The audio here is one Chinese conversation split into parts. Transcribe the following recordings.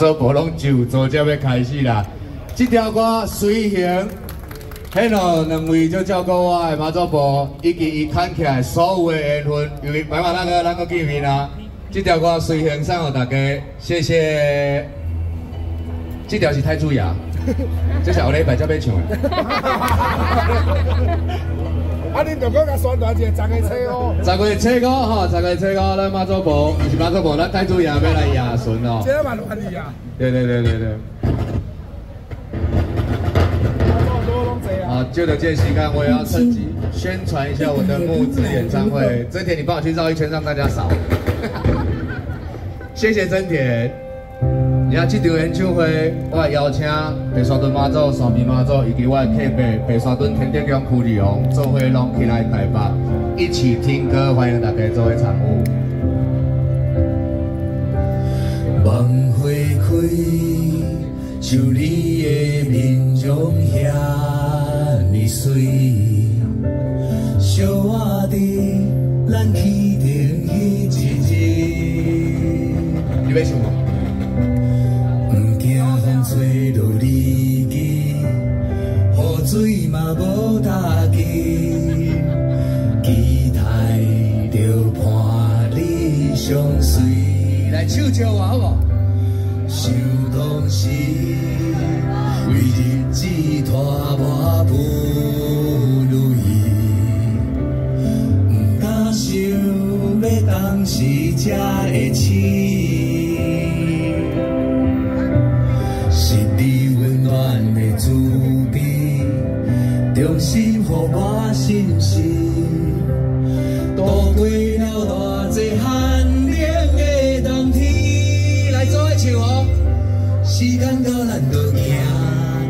做波拢就做就要开始啦！这条歌随行，迄落两位就照顾我的马祖婆，以及伊看起来所有的缘分，因为白马那个那个见面啦。这条歌随行送给大家，谢谢。这条是太子牙，这下礼拜才要唱的。啊！恁就讲甲宣传一个十个车哦，十个车哥吼，十个车哥，咱马祖婆，不是马祖婆，咱太祖爷要来亚顺哦。这蛮乱的呀。对对对对对。啊，就着这时间，我也要趁机宣传一下我的木子演唱会。真田，你帮我去绕一圈，让大家扫。谢谢真田。也这场演唱会，我邀请白沙屯妈祖、三面妈祖以及我的客白白沙屯天德宫区里王做伙拢起来台北，一起听歌，欢迎大家做伙参与。梦花开，像你的面容遐尼水，小我的咱起定迄一日。你为什么？相随。来唱唱我好不？想当时为日子拖磨不如意，不敢想要当时才会醒。用心给我信心，时间到，咱就行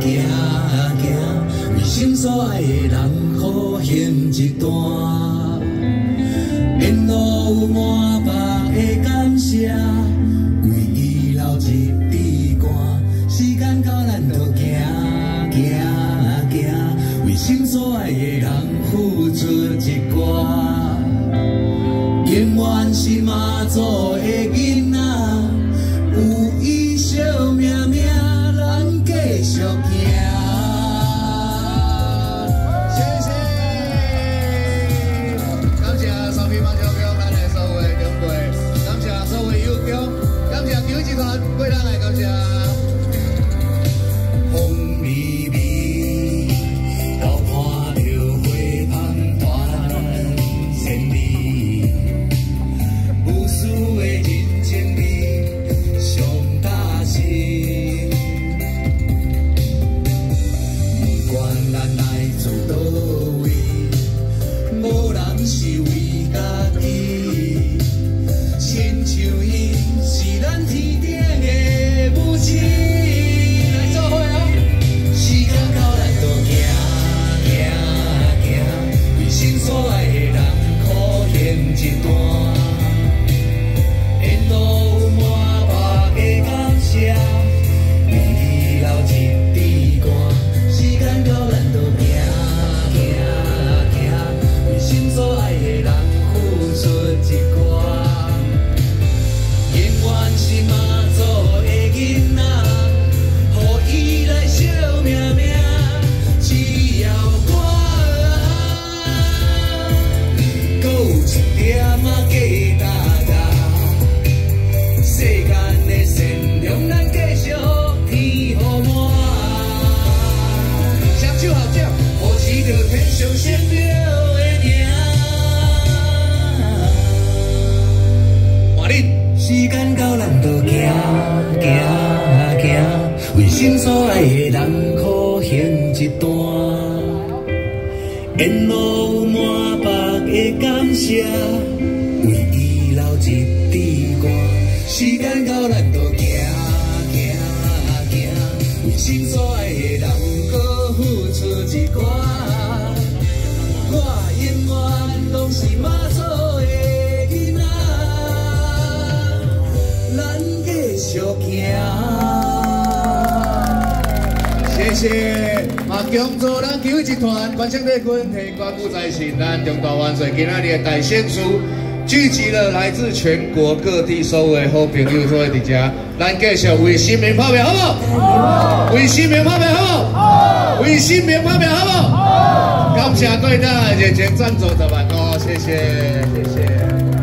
行行，为心所爱的人好行一段。沿路有满百的感谢，为伊流一滴汗。时间到，咱就行行。心所爱的人付出一寡，永远是妈祖的囡仔，心所爱的人苦行一段，沿路满腹的感谢，为伊流一滴汗。时间到，咱就行行行，为心所爱的人搁付出一寡，我永远拢是马祖。谢谢，马强做咱球集团关心的群体，关顾在身，咱中大万岁，今仔日的大选书，聚集了来自全国各地所有的好朋友，所以伫遮，咱继续为新民拍票，好不好？为新民拍票，好不好？为新民拍票，好不好？感谢各位的热情赞助十万哦，谢谢，谢谢。